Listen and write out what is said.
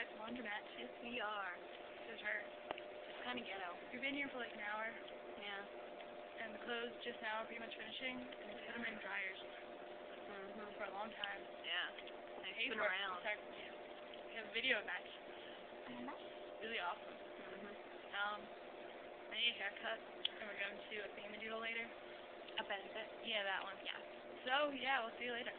at the laundromat. Yes, We are. Says her. It's kind of ghetto. We've been here for like an hour, Yeah. and the clothes just now are pretty much finishing. And we put them in dryers Mhm. for a long time. Yeah. They hate spin for it. around. We have a video of that. Mm-hmm. Really awesome. Mhm. Um, I need a haircut, and we're going to a Themadoodle later. A benefit. Yeah, that one. Yeah. So, yeah, we'll see you later.